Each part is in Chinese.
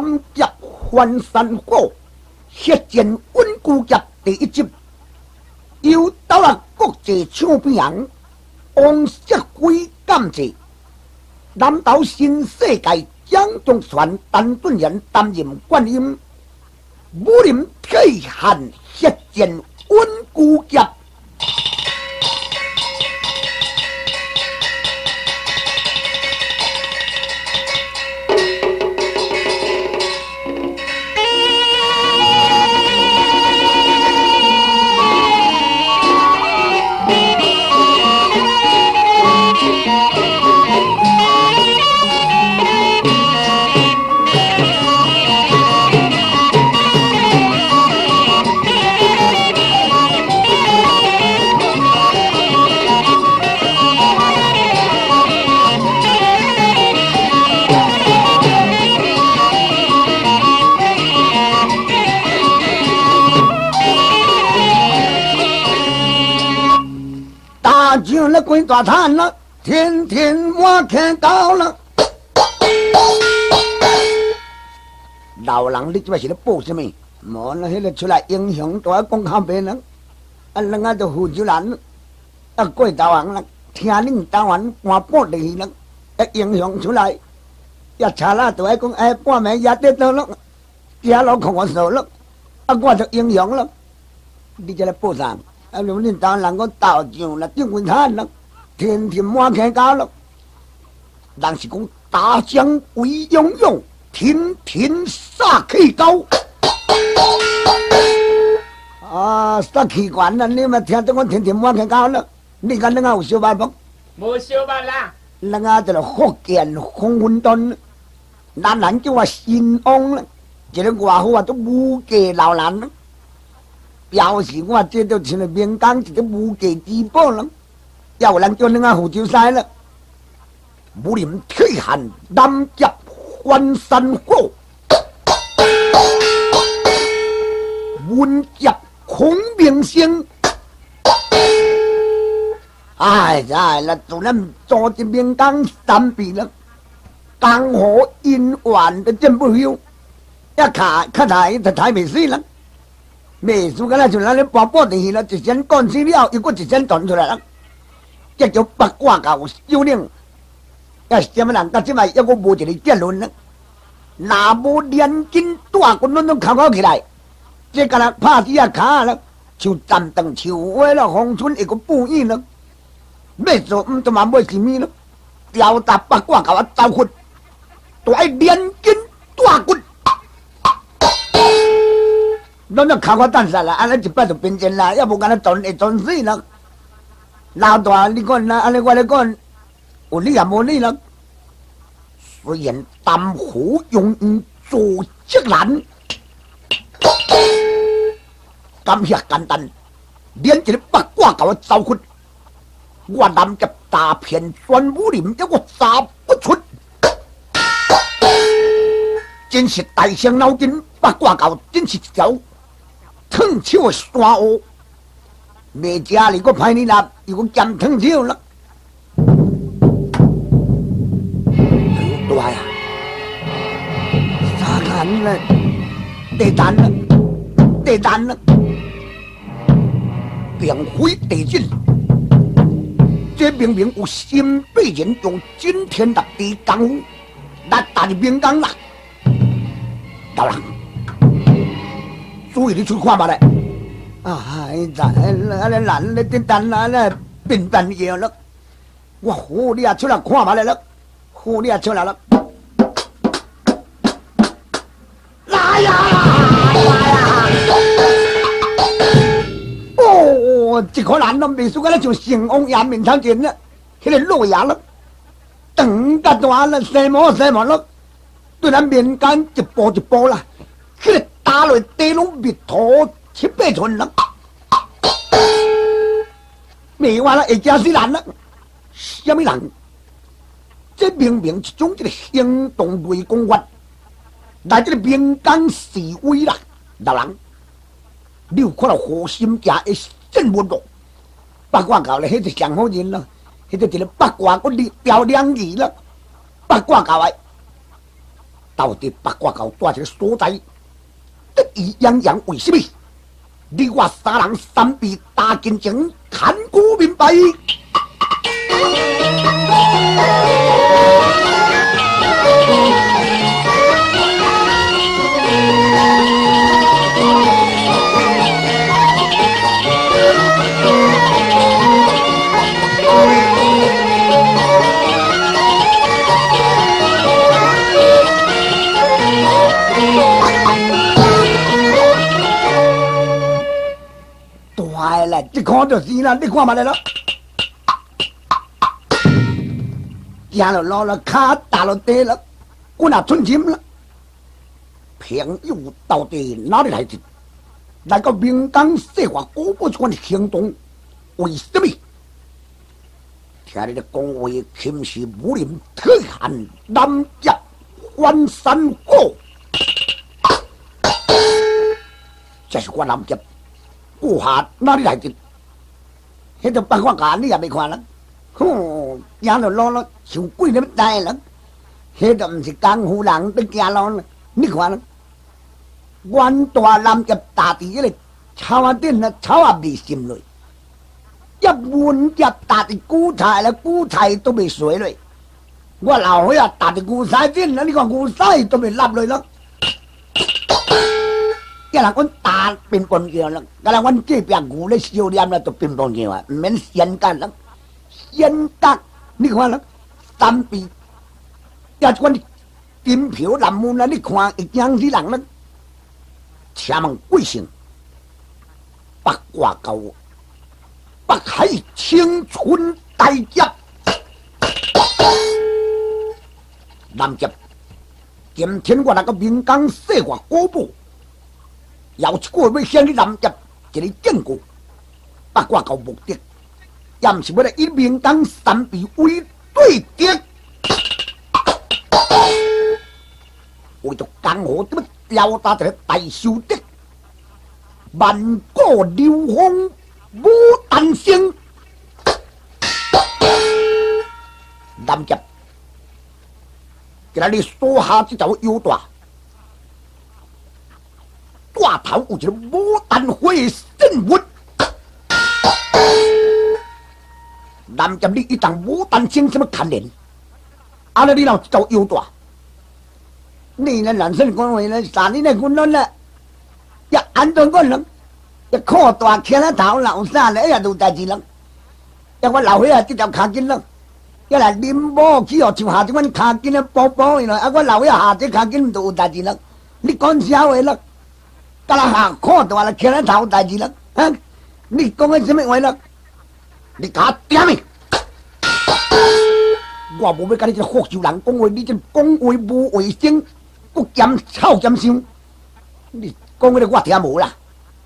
南极翻山火，血战稳固甲第一集，又到了国际唱片王石辉感谢南岛新世界蒋中传陈俊仁担任冠音，武林铁汉血战稳固甲。将了滚大滩了，天天我看到了。老人，你这是咧报什么？无那迄个出来英雄都要讲靠别人，啊，人家都福州人，啊，过台湾了，听恁台湾半半地了，啊，英雄出来，也查啦都爱讲，哎，半暝也得到了，家老看我手了，啊，我就英雄了，你这来报啥？啊！如恁当人讲道将啦，顶云汉啦，天天满天高了。人是讲大将威勇勇，天天杀气高。啊，杀气关啦！你们听到我天天满天高了？你看人家有小办不？无小办啦。人家这个福建红云端，男人叫我新翁了，一个外号啊都武家老男了。表示我这都成了民间一个无价之宝了，有人叫你啊福州赛了，武林铁汉南极翻山火，文甲孔明星。哎呀，那做咱做这民间三ปี了，江河阴晚的真不休，一卡卡台就台没死了。秘书个啦，就咱咧播播电视啦，一声干死了，又过一声传出来了，这叫八卦教修炼。也什么人？到即卖抑个无一个结论呢？那无连筋大棍拢拢考考起来，这个人拍死啊卡了，像站凳树歪了，红村一个布衣了，要做唔都嘛买什么了？吊打八卦教啊，招魂，都爱连筋大棍。咱那靠我蛋杀啦，安尼一摆就变真啦，要不干那转会转死啦。老大，你讲那安尼我来讲，有理也无理啦。虽然丹虎用于做极难，感谢简单，连一个八卦搞我招魂，我南极大片全武林，叫我查不出，真是大伤脑筋，八卦搞真是一条。烫手的山乌，未家里个派你来，又个咸烫手了。大呀，啥干了？地蛋了，地蛋了，并非地震。这明明有新辈人用惊天立地功夫来打民间啦，大人。注意你出看嘛嘞！哎，咱那那男的订单那那订单业了，我呼你啊出来看嘛来了，呼你啊出来了，来呀来呀！哦，这个男的秘书个那就成王爷面朝前了，那个落牙了，等个断了，什么什么了，对咱民间一步一步啦，那个。打来地拢灭土七八寸了，灭完了一家死人了。什么人？这明明一种这个行动类公法，来这个民间示威啦，老人，你有看到火心家的新闻咯？八卦搞了，迄是上好人了，迄个一个八卦个标两字了，八卦搞来。到底八卦搞多这个所在，得意洋洋为什么？你我三人三臂大金睛，看古明白。一看就是啦，你看嘛来了，行了老了，卡打了地了，我那存钱了，朋友到底哪里来的？那个明刚说话，我不管的行动，为什么？听你的讲话，轻视武林特汉南极关山火，这是关南极。顾下哪里来的？迄个八卦架你也未看了，哼，养了老了像鬼那么大了，迄个唔是江湖人的家咯，你看了，万大南极大地迄个草啊顶啊草啊未心累，一万只大地古菜啦古菜都未水嘞，我老伙啊大地古菜顶了，你看古菜都未立来了。一人阮打乒乓球了，噶人阮这边牛咧修炼了都乒乓球啊，唔免先干了，先干你看了，三比，也阮金票南门啦，你看一江子人了，请问贵姓？八卦高，北海青春大将，南极，今天我那个明刚说话过不？要一个要向你南极一个证据，八卦到目的，也毋是为了以明当三比为对敌，为着江湖怎么吊打这个大修的，万古流风武丹星，南极，今日你所下这条腰带。挂头有一个牡丹花的圣物，南极你一当牡丹星什么看脸？阿拉你老做腰带，你那男生讲话呢？三年的困难了，一安顿个人，一靠大牵了头老三了，一日都代志了。一我老伙啊，这条卡筋了，要来拎包去哦，就下这款卡筋的包包原来，啊我老伙下这卡筋都有代志了。你讲啥话了？噶啦下看到了，听了头代志了，啊！你讲的什么话了？你搞点咪？我无要跟你这福州人讲话，你这讲话无卫生，不兼臭兼香。你讲的我听无啦，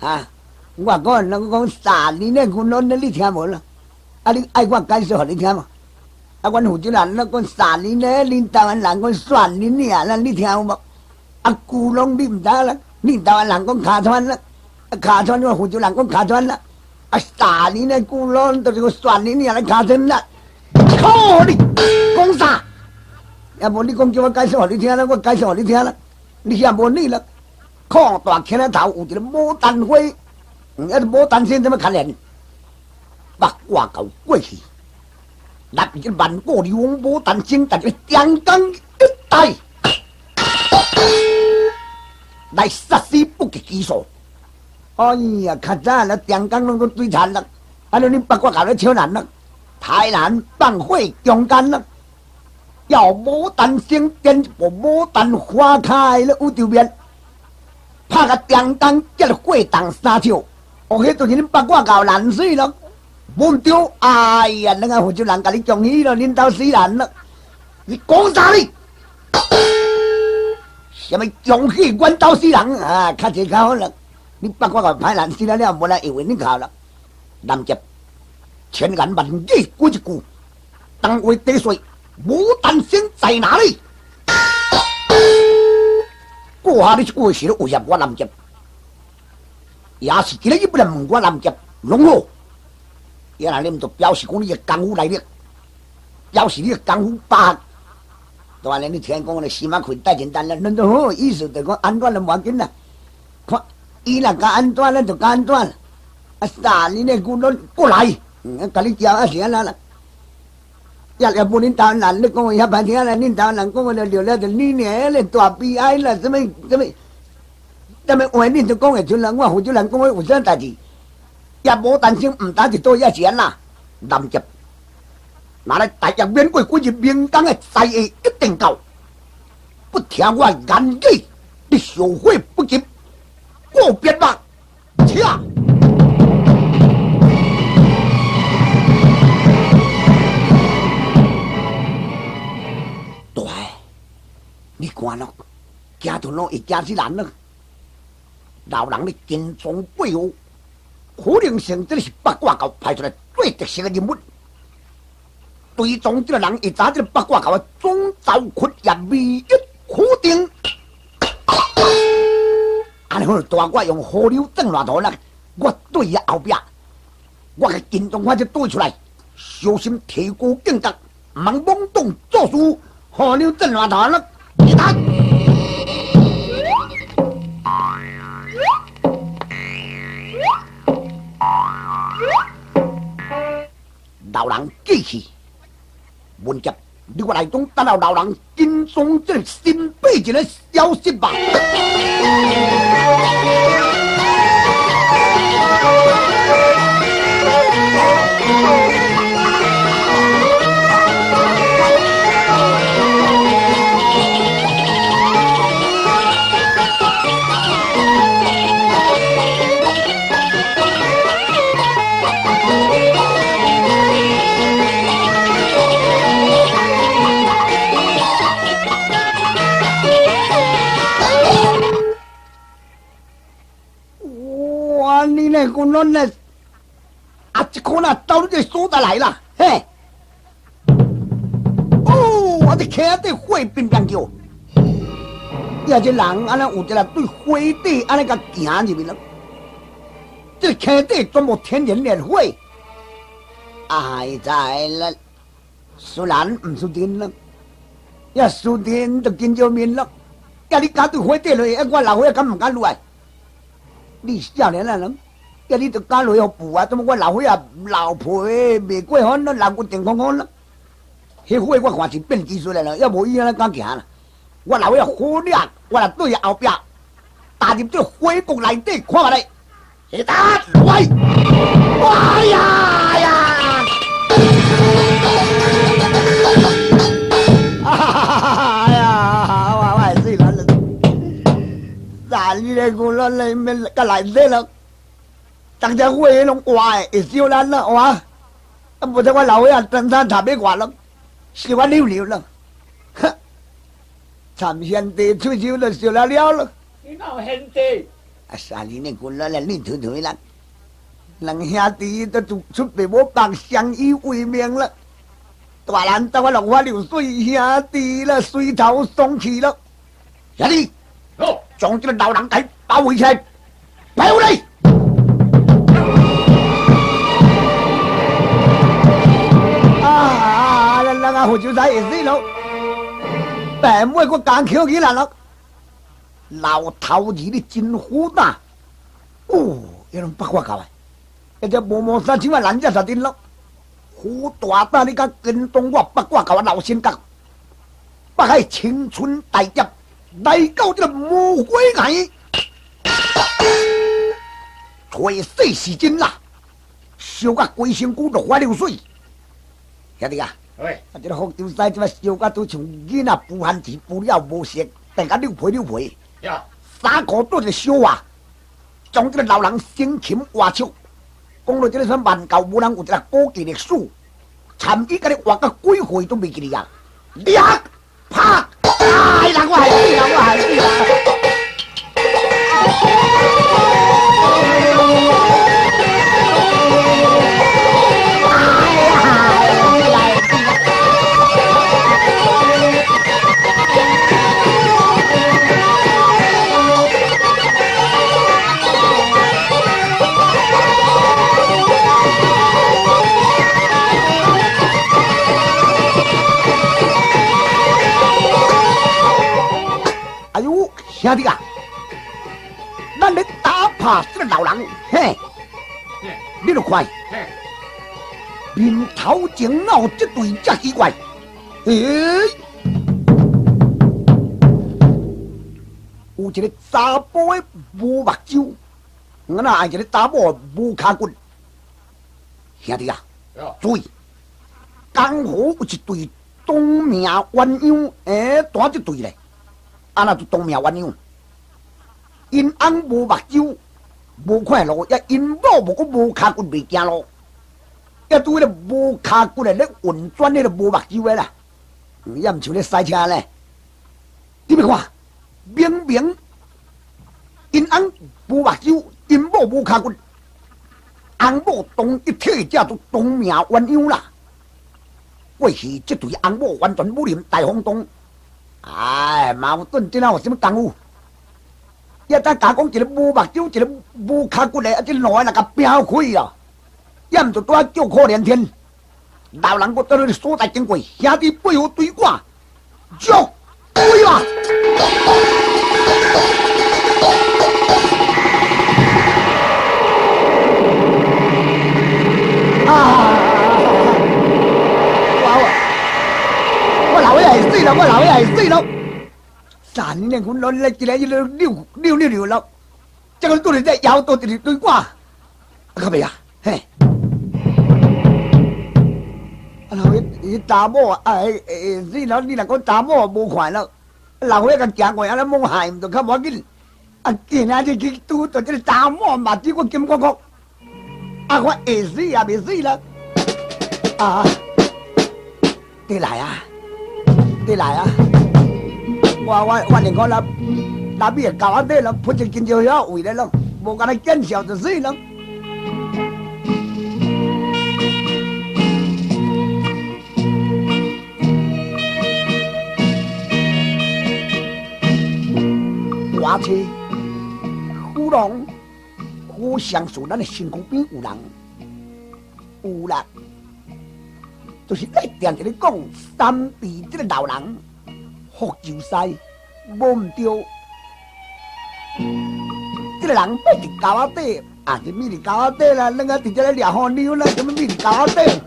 啊！我讲人讲三年的困难，你听无啦？啊！你爱我介绍你听嘛？啊！阮福州人那讲三年的，恁台湾人讲算年尔，你听你唔知啦。你台湾人讲卡川了，卡川我福州人讲卡川了，啊，三年的古老都是个算年年来卡川了，靠你讲啥？要不你讲叫我介绍你听了，我介绍你听了，你现无你了，靠大看了头有一个牡丹花，嗯，那牡丹仙怎么看人？八卦搞过去，那边万国流王牡丹仙，但是江刚一代。来杀死不计其数！哎呀，较早那电工拢都堆残了，啊，你八卦搞得超难了，太难放火中间了，要牡丹星点部牡丹花开了乌丢面，拍个电工叫了火当三笑，哦，迄就是恁八卦搞难水了，唔丢！哎呀，那个福州人甲你中意了，恁到死人了，你讲啥哩？什么勇气关刀死人啊！较济较好了，你八卦个歹人死了了，无来以为你考了。南极千言万语过一句，当为得水，牡丹星在哪里？过下你过时了，为什我南极？也是今日一不能问我南极龙虎，原来你们就表示讲你的功夫来的，表示你的功夫八。大人，你听讲咧，司马奎太简单了，恁都好意思，就讲安怎了，无要紧啦。看，伊若甲安怎了，就甲安怎了。啊，三年的姑娘过来，嗯，甲你教啊，是安那啦。也也不恁台湾人，你讲我遐歹听啦，恁台湾人讲我了了了，就你呢咧大悲哀啦，什么什么，什么话恁就讲会出来，我福州人讲话有啥代志，也无担心，毋单是多遐钱啦，南极。拿来大日免过几日明工的灾厄一定到，不听我言语，你后悔不及。我别吧，去啊！对，你看咯，家头路一家是难了，老人的金装背后，可能性这是八卦狗派出来最特色的人物。追踪这个人，一查这个八卦搞个总招屈也唯一苦定。安尼好大我用河流正乱头呢，我对伊后壁，我个金钟花就对出来，小心提高警觉，忙懵懂做事，河流正乱头了，一打。老人记起。文杰，你我来中得到老人金钟这新背景的消息吧。姑娘呢？啊，这可能到你这所在来了，嘿！哦，我这看的火兵兵叫，也这人安尼有一个对火地安尼个行入面了，这看的全部天然烈火，哎在了，虽然唔输电了，也输电就见着面了，呀你家对火地来，我老伙敢唔敢来？你少年人。今你就家里要补啊！怎么我老伙啊老婆未过好，那老骨定康康了。迄火我看是变技术来了，要无伊安尼敢行啦。我老伙火力，我来对后壁，踏入这火国内底看下来。一打喂！哎呀呀！哈哈哈哈！哎呀，我我死人了！咱你来姑娘来面个来底了。大家伙迄拢活诶，会烧咱了，哇！啊，无得我老伙仔登山特别活咯，烧我溜溜了，哼！参兄弟出手就烧了了了。你老兄弟，啊，三年的过来了，你推推啦，两兄弟都出出白无白，相依为命了。大人等我落花流水，兄弟了，水头送去了。兄弟，哦，将这个老人给包围起来，包围。啊！胡椒仔也死了，白妹个刚捡起来了，老头子的真虎大，哦，有人八卦搞啊，一只毛毛山青蛙人家啥的了，虎大大你敢跟踪我八卦搞老先讲，不害青春大业，来搞这个魔鬼眼，吹死时间啦，烧个龟身骨都花流水，兄弟啊！啊！这个福州仔这么烧甲都像囡仔补汗钱不了无食，等下溜皮溜皮。呀！三个都是烧啊！将这个老人生擒挖出，讲到这个说万教无人有一个高级历史，参与甲你挖个鬼会都未记哩呀！啪！啪！哎呀！我还死啦！我还死啦！面头前脑这对才奇怪，诶，有一个查甫的无目睭，我那爱一个查某无脚骨，兄弟啊，注意，刚好有一对东命鸳鸯，诶，单一对咧。啊，那就东苗鸳鸯，因翁无目睭，无看路，也因某无个无脚骨未行路，也对咧无脚骨咧咧运转咧无目睭诶啦，也毋像咧赛车咧。你咪看，明明因翁无目睭，因某无脚骨，翁某同一体，叫做东苗鸳鸯啦。过去即对翁某完全武林大风东。哎，矛盾，这哪有什么功夫？一旦假讲一个无目睭，一个无脚骨的，啊，这两个那个拼开啊！也毋就多叫可连天，老人我到你所在经过，兄弟背后对我，叫对啊！啊！老爷死了，我老爷死了。三年我乱来一来一来溜溜溜溜了，这个肚里在摇到这里对挂，可没呀？嘿，老爷，你查某哎哎，死了你若讲查某无快乐，老爷个行过安尼猛害，唔就较无紧。啊，今仔日去拄到这个查某嘛，只我金光光，啊，我会死也未死了。啊，你来啊！你来啊！我我我连讲那那边搞啊对了，不就今朝要回来了，无跟他见笑就死了。我去，虎龙，互相说咱的身躯边有人，有人。就是在店这里讲，三弟这个老人福州西摸唔着，这个人背伫高仔底，啊，是咪伫高仔底啦？那个直接来掠好妞啦，怎么咪伫高仔底？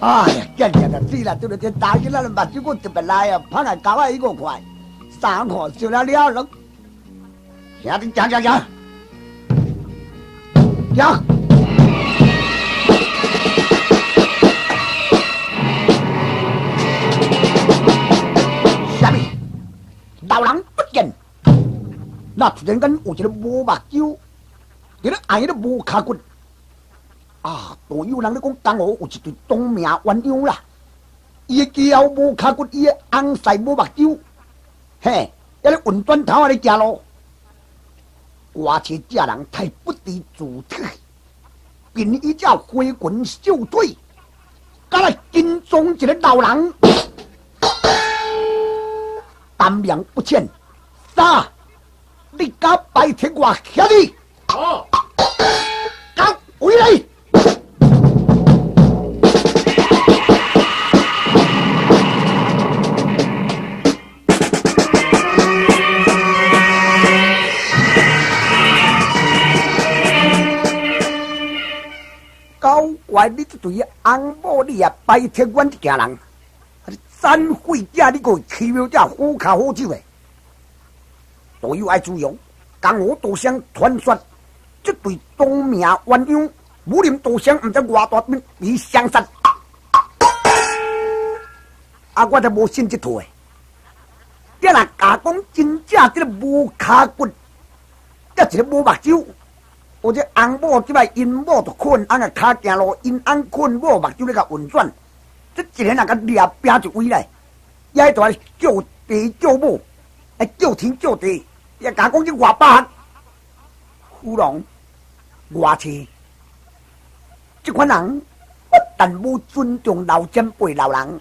哎呀，见见就死啦！就是这大吉那目睭我特别来啊，拍来搞啊一个快，三块收了了了，兄弟，讲讲讲，讲。老人不见，那突然间有一个无目睭，一个矮的无脚骨，啊！都有人咧讲，刚好有一对东命鸳鸯啦，伊的脚无脚骨，伊的红腮无目睭，嘿，一咧运转头啊咧行路，我这家人太不敌主体，便一只挥拳秀腿，敢来跟踪这个老人。胆量不浅，杀，你敢白天我吓你？好，敢回来。高怪，你这对翁某，你也拜天我一家人。三会家你个奇妙家好卡好酒诶，都有爱注用。江湖都乡传说，这对东名鸳鸯，武林都乡唔知偌大面比相杀。啊，我就无信这套诶。这若假讲真正这个无脚骨，这一个无目睭，或者翁某即摆因某就困翁个脚行路，因翁困某目睭咧甲运转。即一个人个掠兵就威来，也在叫地叫母，哎叫天叫地，也讲讲这外八虎狼外痴，这款人不但无尊重老前辈老人，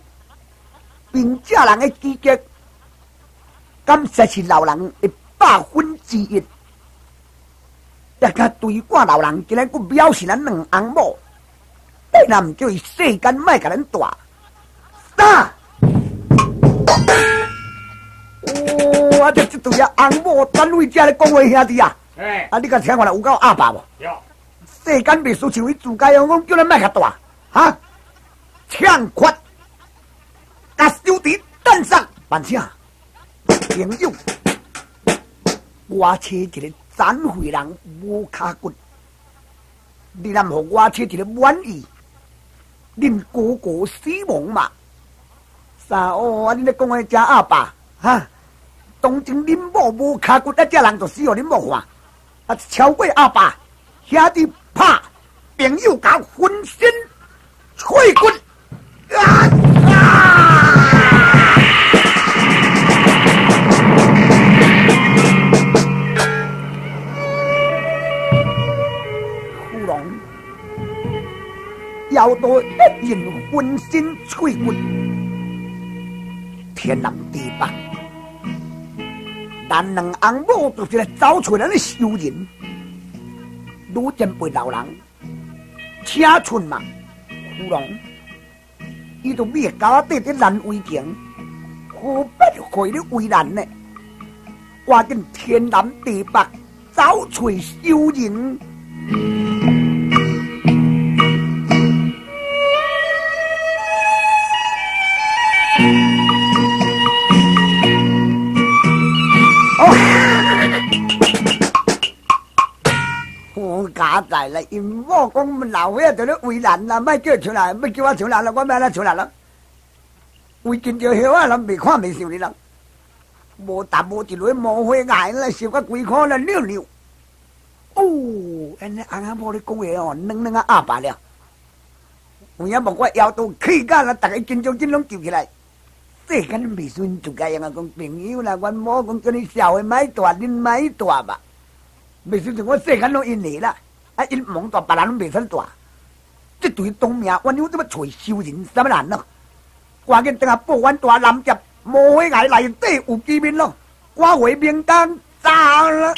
并且人的资格，感实是老人的百分之一。大家对挂老人，今日个表示咱两翁某。但那唔叫伊世间卖甲咱大，打，哦。我这这对啊，翁某单位家咧讲话兄弟啊，哎，啊，你敢听我来有够阿爸无？有，世间秘书像伊自家样，我叫你卖甲大，哈，枪决，甲小弟登上，万啥？朋友，我找一个残废人无卡骨，你若互我找一个满意，恁哥哥死亡嘛？啥哦？你咧讲的真阿爸，哈？当今恁某无卡骨，啊，这人就死互恁某看，啊，超过阿爸，兄弟拍，朋友甲分身碎骨，要到一人分身碎骨，天南地北。咱两翁某就是来找出来的收人，愈前辈老人，车寸嘛，胡龙，伊都灭家底的难为情，何必害你为难呢？赶紧天南地北找出收人。我家在了，因某讲老伙仔在咧为难啦，莫叫出来，莫叫我出来了，我莫来出来了。为见着晓啊，人未看未受你人，无达无一轮毛花眼啦，烧个规块啦溜溜。哦，安尼阿阿婆咧讲话哦，软软啊阿爸了。有影无我腰都气干啦，逐个紧张紧拢叫起来。这间未顺就该样啊，讲朋友啦，阮某讲叫你小的买大，恁买大吧。未算是我世间拢因你啦，啊因蒙大，别人拢未使大。这对当命，阮有怎么找收人什么人咯？赶紧等下报阮大南接，莫会挨内底有见面咯。我回明刚走了。